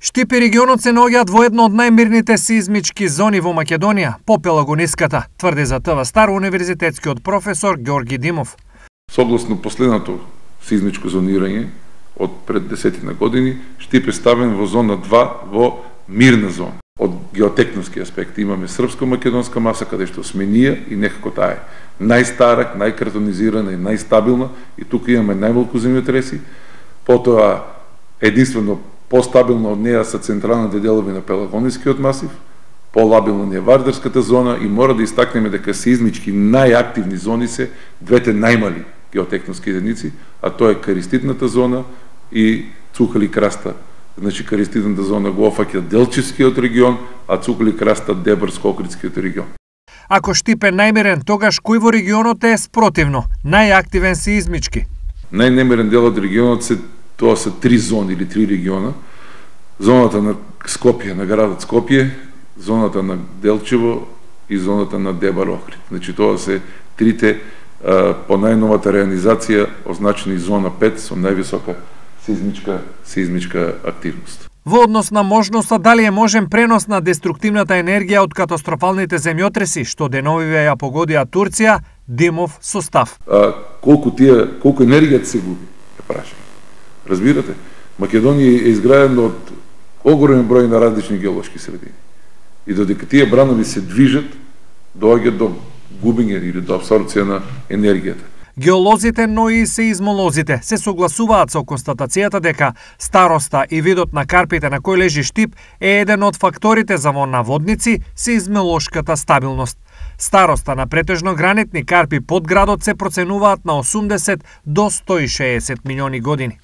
Штип и регионот се наоѓаат во едно од најмирните сизмички зони во Македонија, по Пелагониската, тврди за ТВ Стар универзитетскиот професор Георги Димов. Согласно последното сизмичко зонирање од пред десетина години, Штип е ставен во зона 2 во мирна зона. Од геотекновски аспект имаме српско-македонска маса каде што сме ние и некако таа е најстара, најкартонизирана и најстабилна и тука имаме најмалку земјотреси. Потоа единствено постабилно од неа се централните делови на Пелагонискиот масив, полабилна не е Вардарската зона и мора да истакнеме дека сеизмички најактивни зони се двете најмали геотекноски единици, а тоа е кариститната зона и Цухали Краста. Значи кариститната зона го офаќа Делчевскиот регион, а Цухали Краста Дебрско-Окритскиот регион. Ако Штип е најмерен, тогаш кој во регионот е спротивно, најактивен сеизмички? Најнемерен дел од регионот се Тоа се три зони или три региона. Зоната на Скопје, на градот Скопје, зоната на Делчево и зоната на Дебар Охрид. Значи тоа се трите по најновата реализација означени зона 5 со највисока сеизмичка сеизмичка активност. Во однос на можноста дали е можен пренос на деструктивната енергија од катастрофалните земјотреси што деновиве ја погодија Турција, Димов состав. А, колку тие колку енергија се губи, е прашање. Разбирате? Македонија е изградена од огромен број на различни геолошки средини. И додека тие бранови се движат, доаѓа до губење или до абсорбција на енергијата. Геолозите, но и сеизмолозите се согласуваат со констатацијата дека староста и видот на карпите на кој лежи Штип е еден од факторите за во наводници сеизмолошката стабилност. Староста на претежно гранитни карпи под градот се проценуваат на 80 до 160 милиони години.